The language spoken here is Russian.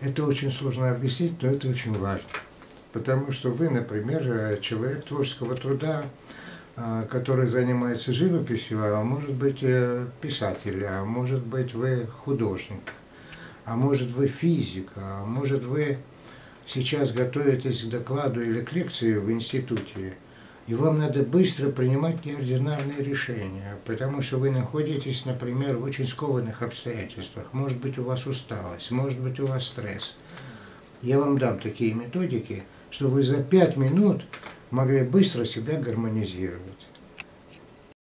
Это очень сложно объяснить, но это очень важно. Потому что вы, например, э, человек творческого труда, э, который занимается живописью, а может быть э, писатель, а может быть вы художник, а может вы физик, а может вы сейчас готовитесь к докладу или к лекции в институте, и вам надо быстро принимать неординарные решения, потому что вы находитесь, например, в очень скованных обстоятельствах. Может быть, у вас усталость, может быть, у вас стресс. Я вам дам такие методики, чтобы вы за пять минут могли быстро себя гармонизировать.